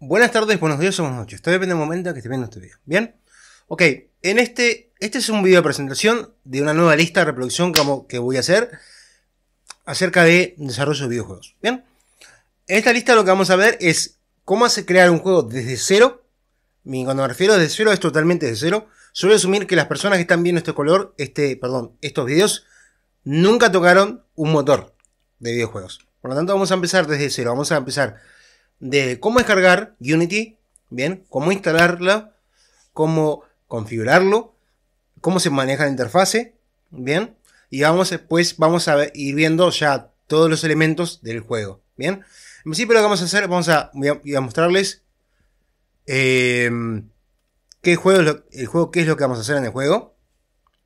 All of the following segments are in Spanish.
Buenas tardes, buenos días o buenas noches. Todo depende del momento que esté viendo este video. ¿Bien? Ok, en este, este es un video de presentación de una nueva lista de reproducción que voy a hacer acerca de desarrollo de videojuegos. ¿Bien? En esta lista lo que vamos a ver es cómo hace crear un juego desde cero. Cuando me refiero desde cero es totalmente desde cero. Suelo asumir que las personas que están viendo este color, este, perdón, estos videos, nunca tocaron un motor de videojuegos. Por lo tanto, vamos a empezar desde cero. Vamos a empezar de cómo descargar Unity, bien, cómo instalarla, cómo configurarlo, cómo se maneja la interfase, bien, y vamos después vamos a ir viendo ya todos los elementos del juego, bien. En principio lo que vamos a hacer, vamos a, mostrarles eh, qué juego el juego, qué es lo que vamos a hacer en el juego,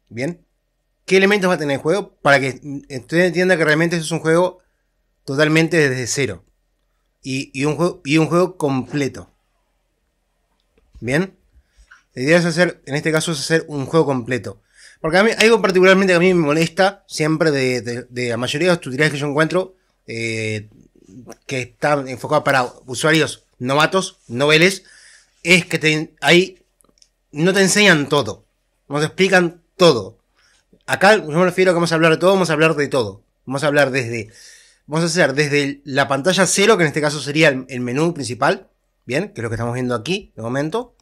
bien, qué elementos va a tener el juego para que usted entienda que realmente es un juego totalmente desde cero y, un, juego, y un juego completo. Bien. La idea es hacer, en este caso es hacer un juego completo. Porque a mí, algo particularmente que a mí me molesta siempre de, la mayoría de los tutoriales que yo encuentro, eh, que están enfocados para usuarios novatos, noveles, es que ahí no te enseñan todo. No te explican todo. Acá yo me refiero a que vamos a hablar de todo, vamos a hablar de todo. Vamos a hablar desde Vamos a hacer desde la pantalla cero, que en este caso sería el, menú principal. Bien, que es lo que estamos viendo aquí de momento.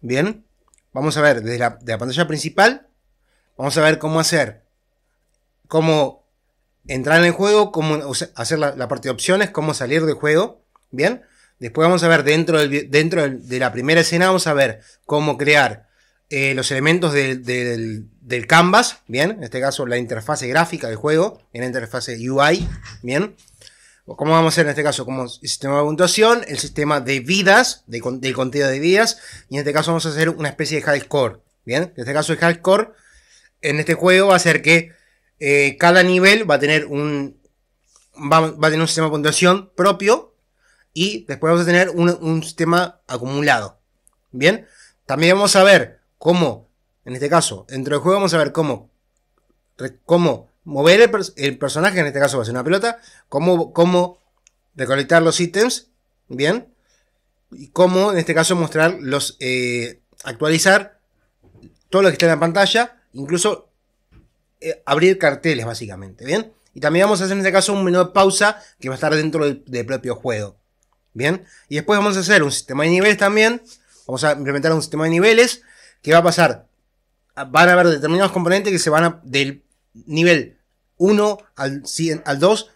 Bien. Vamos a ver desde la, pantalla principal. Vamos a ver cómo hacer. Cómo entrar en el juego, cómo hacer la, parte de opciones, cómo salir del juego. Bien. Después vamos a ver dentro, dentro de la primera escena, vamos a ver cómo crear eh, los elementos del, canvas, bien, en este caso la interfase gráfica del juego, en la interfase UI, bien. ¿Cómo vamos a hacer en este caso? Como sistema de puntuación, el sistema de vidas, de, del contenido de vidas, y en este caso vamos a hacer una especie de high score, bien. En este caso el high score, en este juego va a ser que eh, cada nivel va a tener un, va, a tener un sistema de puntuación propio, y después vamos a tener un, un sistema acumulado, bien. También vamos a ver cómo, en este caso, dentro del juego vamos a ver cómo, cómo mover el, personaje, en este caso va a ser una pelota, cómo, cómo recolectar los ítems, bien, y cómo, en este caso, mostrar los, eh, actualizar todo lo que está en la pantalla, incluso eh, abrir carteles, básicamente, bien. Y también vamos a hacer en este caso un menú de pausa que va a estar dentro del, del propio juego. Bien. Y después vamos a hacer un sistema de niveles también. Vamos a implementar un sistema de niveles ¿Qué va a pasar? Van a haber determinados componentes que se van a, del nivel 1 al, al 2,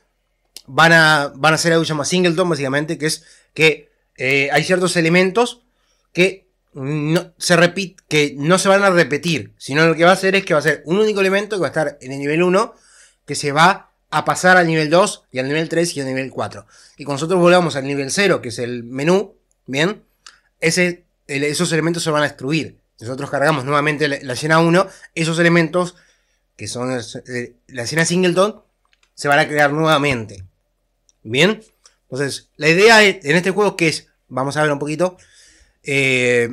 van a, van a ser algo que se llama singleton, básicamente, que es que eh, hay ciertos elementos que no se que no se van a repetir, sino lo que va a hacer es que va a ser un único elemento que va a estar en el nivel 1, que se va a pasar al nivel 2 y al nivel 3 y al nivel 4. Y cuando nosotros volvamos al nivel 0, que es el menú, bien, ese, esos elementos se van a destruir nosotros cargamos nuevamente la, escena 1, esos elementos, que son la escena singleton, se van a crear nuevamente. Bien, entonces la idea en este juego que es, vamos a ver un poquito, eh,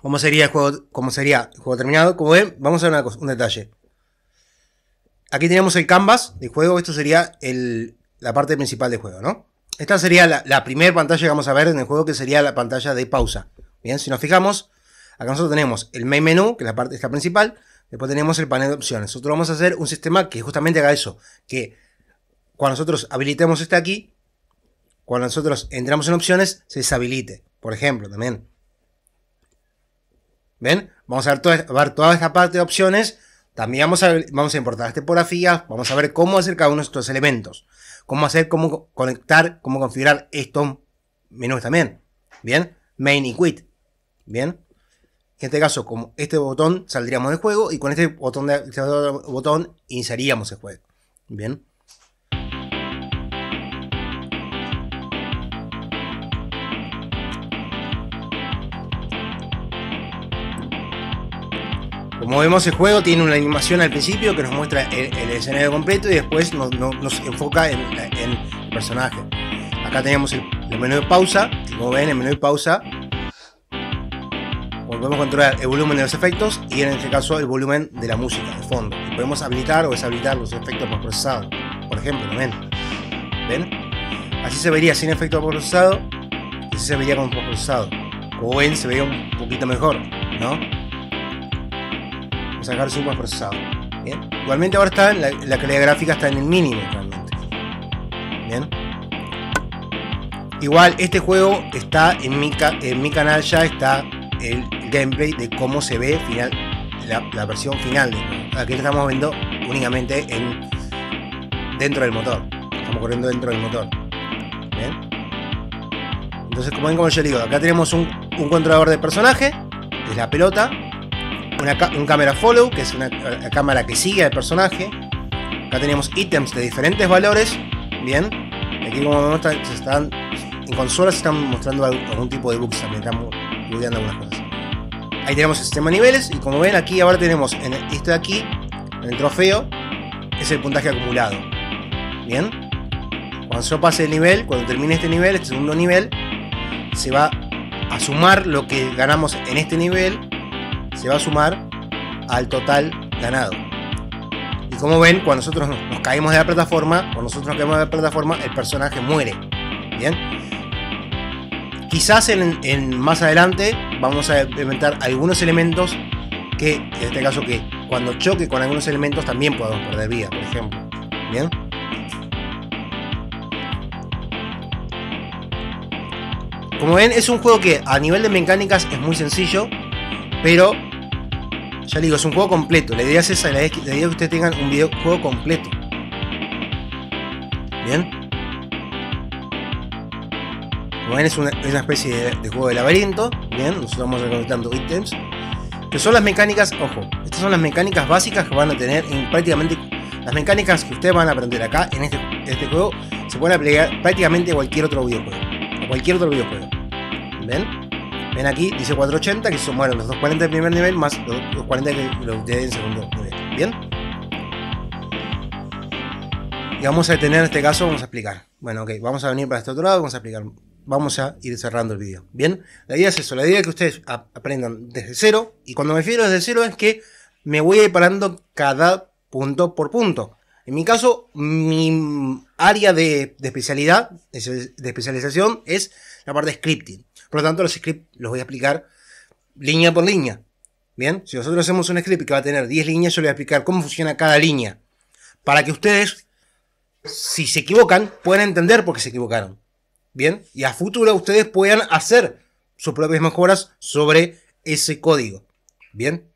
cómo sería el juego, cómo sería el juego terminado. Como ven, vamos a ver un detalle. Aquí tenemos el canvas del juego, esto sería la parte principal del juego, ¿no? Esta sería la, la primera pantalla que vamos a ver en el juego, que sería la pantalla de pausa. Bien, si nos fijamos, Acá nosotros tenemos el main menu, que es la parte esta principal, después tenemos el panel de opciones. Nosotros vamos a hacer un sistema que justamente haga eso, que cuando nosotros habilitemos este aquí, cuando nosotros entramos en opciones, se deshabilite. Por ejemplo, también. ¿Ven? Vamos a ver toda, esta parte de opciones. También vamos a, vamos a importar las tipografías. Vamos a ver cómo hacer cada uno de estos elementos. Cómo hacer, cómo conectar, cómo configurar estos menús también. ¿Bien? Main y quit. ¿Bien? En este caso, como este botón saldríamos del juego y con este botón, de, este botón iniciaríamos el juego. Bien. Como vemos el juego tiene una animación al principio que nos muestra el, escenario completo y después nos, enfoca en, el personaje. Acá tenemos el, el menú de pausa, como ven el menú de pausa podemos controlar el volumen de los efectos y en este caso el volumen de la música de fondo. podemos habilitar o deshabilitar los efectos procesados. Por ejemplo, ¿ven? ¿Ven? Así se vería sin efecto procesado. Así se vería con procesado. Como ven, se veía un poquito mejor, ¿no? Vamos a dejar sin procesado. Igualmente ahora está la, la calidad gráfica está en el mínimo realmente. Bien. Igual este juego está en mi, en mi canal ya está el gameplay de cómo se ve final, la, versión final Aquí estamos viendo únicamente en dentro del motor. Estamos corriendo dentro del motor. Entonces, como ven, como yo digo, acá tenemos un, controlador de personaje, que es la pelota, un camera follow, que es una, cámara que sigue al personaje. Acá tenemos ítems de diferentes valores. Bien. Aquí como vemos, están, en consolas se están mostrando algún tipo de bugs también. Estamos estudiando algunas cosas. Ahí tenemos el sistema de niveles. Y como ven, aquí ahora tenemos en este de aquí, en el trofeo, es el puntaje acumulado. Bien. Cuando yo pase el nivel, cuando termine este nivel, este segundo nivel, se va a sumar lo que ganamos en este nivel, se va a sumar al total ganado. Y como ven, cuando nosotros nos caemos de la plataforma, cuando nosotros nos caemos de la plataforma, el personaje muere. Bien. Quizás en, más adelante vamos a implementar algunos elementos que, en este caso, que cuando choque con algunos elementos también podemos perder vida, por ejemplo. Bien. Como ven, es un juego que a nivel de mecánicas es muy sencillo, pero ya digo, es un juego completo. La idea es esa, la idea, es que ustedes tengan un videojuego completo. Bien. Como ven, es una, especie de, juego de laberinto. Bien, nosotros vamos recolectando ítems. Que son las mecánicas, ojo, estas son las mecánicas básicas que van a tener en prácticamente. Las mecánicas que ustedes van a aprender acá en este, este juego se pueden aplicar prácticamente a cualquier otro videojuego cualquier otro videojuego. ¿Ven? Ven aquí, dice 480, que son bueno, los 240 del primer nivel más los 240 que los de en segundo nivel. ¿Bien? Y vamos a detener en este caso, vamos a explicar. Bueno, ok, vamos a venir para este otro lado, vamos a explicar. Vamos a ir cerrando el vídeo. Bien, la idea es eso, la idea es que ustedes aprendan desde cero. Y cuando me refiero desde cero es que me voy a ir parando cada punto por punto. En mi caso, mi área de, especialidad, de especialización, es la parte de scripting. Por lo tanto, los scripts los voy a explicar línea por línea. Bien, si nosotros hacemos un script que va a tener 10 líneas, yo les voy a explicar cómo funciona cada línea. Para que ustedes, si se equivocan, puedan entender por qué se equivocaron. Bien, y a futuro ustedes puedan hacer sus propias mejoras sobre ese código. Bien.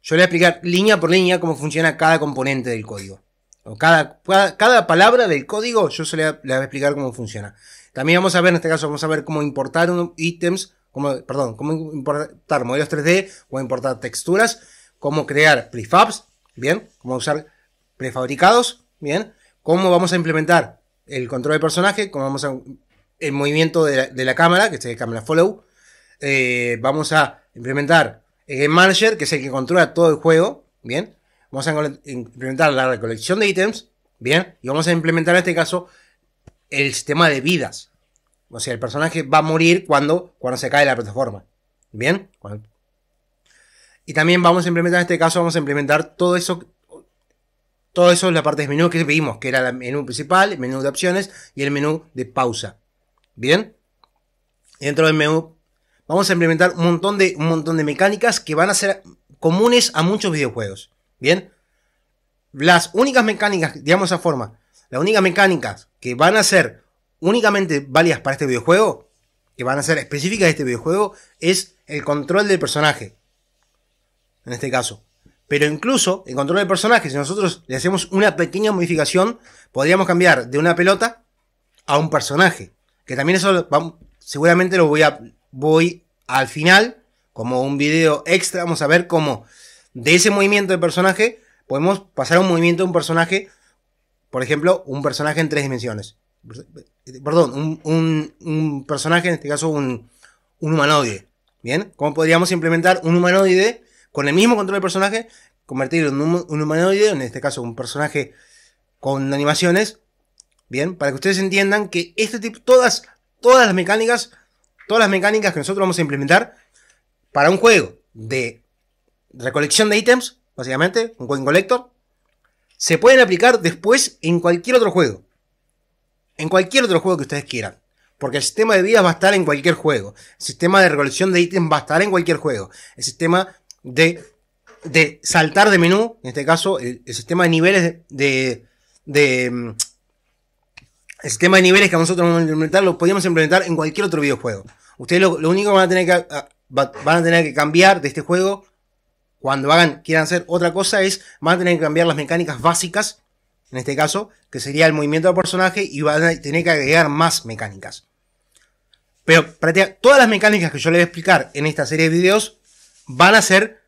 Yo le voy a explicar línea por línea cómo funciona cada componente del código. O cada, cada, palabra del código, yo se le, voy a explicar cómo funciona. También vamos a ver, en este caso, vamos a ver cómo importar ítems, perdón, cómo importar modelos 3D, cómo importar texturas, cómo crear prefabs, bien, cómo usar prefabricados, bien, cómo vamos a implementar el control del personaje, cómo vamos a el movimiento de la, cámara, que es el camera follow, eh, vamos a implementar el Game Manager, que es el que controla todo el juego, ¿bien? Vamos a implementar la recolección de ítems, ¿bien? Y vamos a implementar en este caso el sistema de vidas. O sea, el personaje va a morir cuando, cuando se cae la plataforma, ¿bien? Y también vamos a implementar en este caso, vamos a implementar todo eso todo eso es la parte de menú que vimos, que era el menú principal, el menú de opciones y el menú de pausa. ¿Bien? dentro del menú vamos a implementar un montón de, un montón de mecánicas que van a ser comunes a muchos videojuegos. Bien. Las únicas mecánicas, digamos esa forma, las únicas mecánicas que van a ser únicamente válidas para este videojuego, que van a ser específicas de este videojuego, es el control del personaje. En este caso. Pero incluso el control del personaje, si nosotros le hacemos una pequeña modificación, podríamos cambiar de una pelota a un personaje. Que también eso seguramente lo voy a, voy al final, como un video extra, vamos a ver cómo de ese movimiento de personaje podemos pasar a un movimiento de un personaje, por ejemplo, un personaje en tres dimensiones. Perdón, un, personaje, en este caso un, humanoide. Bien, ¿cómo podríamos implementar un humanoide con el mismo control del personaje, convertirlo en un, un humanoide, en este caso un personaje con animaciones? Bien, para que ustedes entiendan que este tipo, todas, todas las mecánicas todas las mecánicas que nosotros vamos a implementar para un juego de recolección de ítems, básicamente, un coin collector, se pueden aplicar después en cualquier otro juego. en cualquier otro juego que ustedes quieran. Porque el sistema de vidas va a estar en cualquier juego. El sistema de recolección de ítems va a estar en cualquier juego. El sistema de, de saltar de menú, en este caso, el, sistema de niveles de, de, mm, el sistema de niveles que nosotros vamos a implementar lo podríamos implementar en cualquier otro videojuego. Ustedes lo, único que van a tener que ah, van a tener que cambiar de este juego cuando hagan, quieran hacer otra cosa es, van a tener que cambiar las mecánicas básicas, en este caso, que sería el movimiento del personaje y van a tener que agregar más mecánicas. Pero todas las mecánicas que yo les voy a explicar en esta serie de videos van a ser,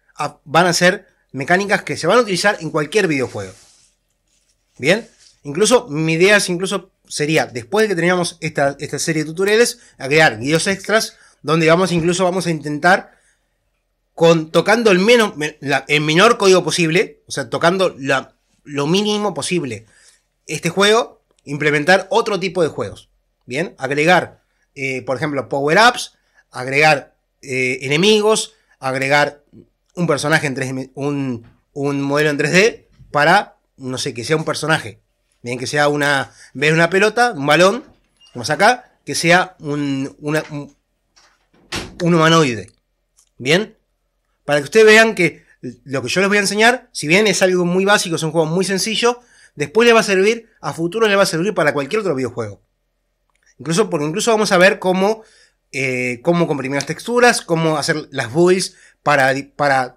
van a ser mecánicas que se van a utilizar en cualquier videojuego. Bien, incluso mi idea es incluso sería, después de que teníamos esta, esta serie de tutoriales, agregar videos extras donde vamos incluso vamos a intentar con tocando el menos el menor código posible, o sea, tocando lo mínimo posible este juego, implementar otro tipo de juegos. Bien, agregar eh, por ejemplo, power-ups, agregar eh, enemigos, agregar un personaje en 3D, un, modelo en 3D para, no sé, que sea un personaje. Bien, que sea una, en vez de una pelota, un balón, como acá, que sea un, un, humanoide. Bien, para que ustedes vean que lo que yo les voy a enseñar, si bien es algo muy básico, es un juego muy sencillo, después le va a servir, a futuro le va a servir para cualquier otro videojuego. Incluso, porque incluso vamos a ver cómo, eh, cómo comprimir las texturas, cómo hacer las builds para,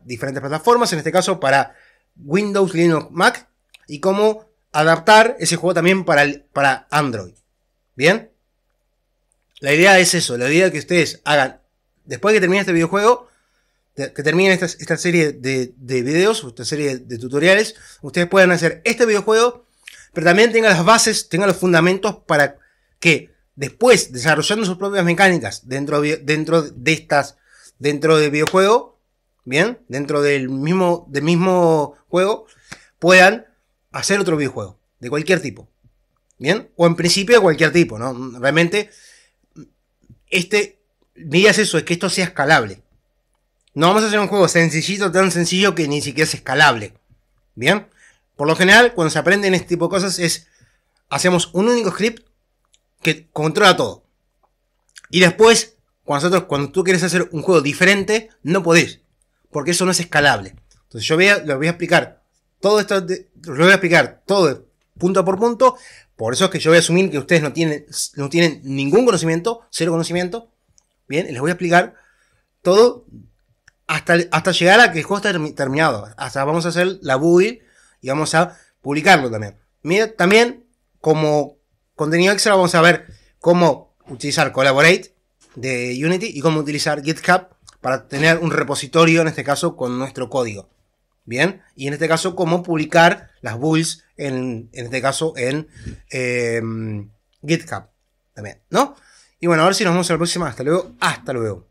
diferentes plataformas, en este caso para Windows, Linux, Mac, y cómo adaptar ese juego también para, Android. ¿Bien? La idea es eso, la idea es que ustedes hagan, después de que termine este videojuego, que termine esta, serie de, videos, esta serie de tutoriales, ustedes puedan hacer este videojuego, pero también tengan las bases, tengan los fundamentos para que Después, desarrollando sus propias mecánicas dentro, dentro de estas, dentro del videojuego, bien, dentro del mismo, del mismo juego, puedan hacer otro videojuego, de cualquier tipo. Bien, o en principio de cualquier tipo, ¿no? Realmente, este, digas eso, es que esto sea escalable. No vamos a hacer un juego sencillito, tan sencillo que ni siquiera es escalable. Bien, por lo general, cuando se aprenden este tipo de cosas es, hacemos un único script que controla todo. Y después, cuando, nosotros, cuando tú quieres hacer un juego diferente, no podés. Porque eso no es escalable. Entonces yo voy a, voy a explicar todo esto, lo voy a explicar todo punto por punto. Por eso es que yo voy a asumir que ustedes no tienen, no tienen ningún conocimiento, cero conocimiento. Bien, les voy a explicar todo hasta, hasta llegar a que el juego está terminado. Hasta vamos a hacer la build y vamos a publicarlo también. Mira, también como contenido extra vamos a ver cómo utilizar Collaborate de Unity y cómo utilizar GitHub para tener un repositorio, en este caso, con nuestro código. Bien, y en este caso, cómo publicar las builds, en, este caso, en em, GitHub también, ¿no? Y bueno, a ver si nos vemos en la próxima. Hasta luego, hasta luego.